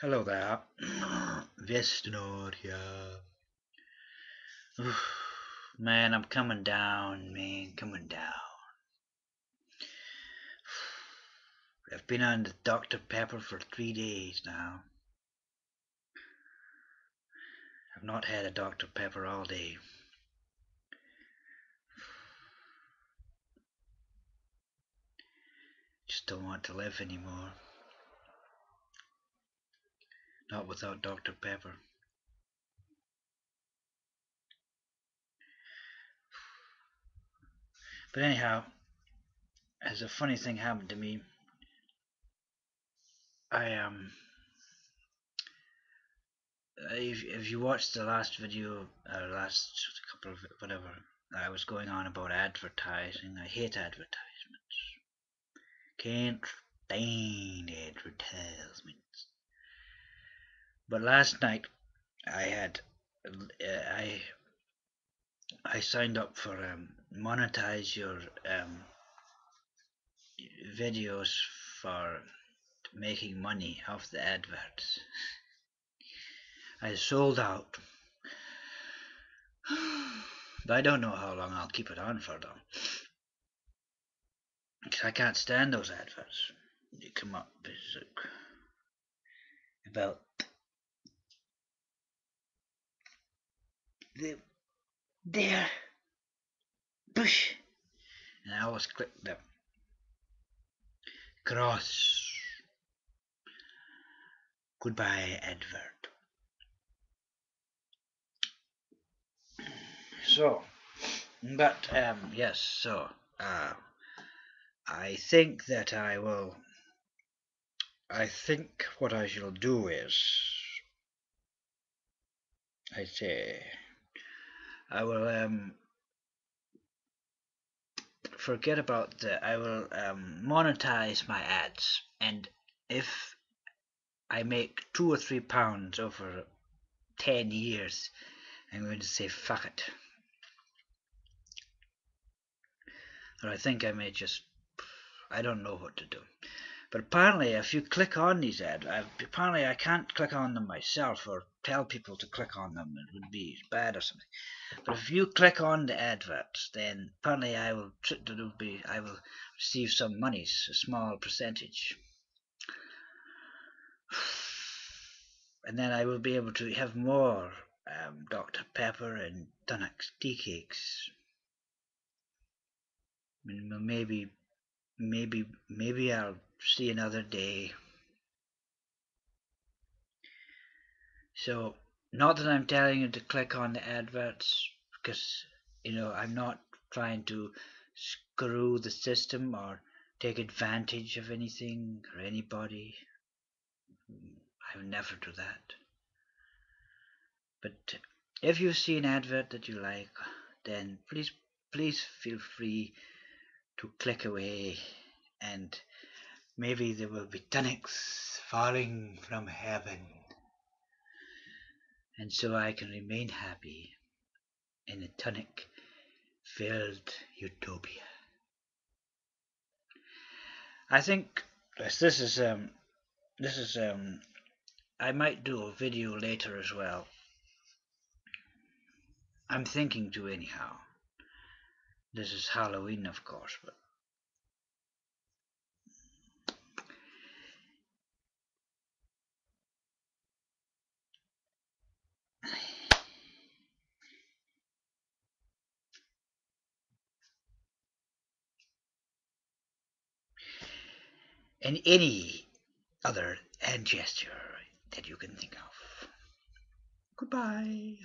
Hello there. Vesternor here. Man, I'm coming down, man, coming down. I've been on the Dr. Pepper for three days now. I've not had a Dr. Pepper all day. Just don't want to live anymore. Not without Dr. Pepper. But anyhow, as a funny thing happened to me, I um if, if you watched the last video or last couple of whatever I was going on about advertising I hate advertisements can't stand advertisements but last night I had uh, I I signed up for um, monetize your um, videos for making money off the adverts. I sold out. But I don't know how long I'll keep it on for though. Because I can't stand those adverts. They come up about the there. Push and I always click the cross. Goodbye Edward so but um yes so uh I think that I will I think what I shall do is I say I will um forget about the I will um, monetize my ads. And if I make two or three pounds over ten years I'm going to say fuck it. Or I think I may just I don't know what to do but apparently if you click on these ads apparently I can't click on them myself or tell people to click on them. It would be bad or something. But if you click on the adverts then apparently I will be I will receive some monies a small percentage. And then I will be able to have more um, Dr. Pepper and Tunnock's tea cakes. Maybe maybe maybe I'll see another day So, not that I'm telling you to click on the adverts because, you know, I'm not trying to screw the system or take advantage of anything or anybody. I would never do that. But if you see an advert that you like, then please, please feel free to click away and maybe there will be tonics falling from heaven and so I can remain happy in a tonic filled utopia. I think this is um this is um I might do a video later as well. I'm thinking to anyhow. This is Halloween of course, but and any other hand gesture that you can think of. Goodbye.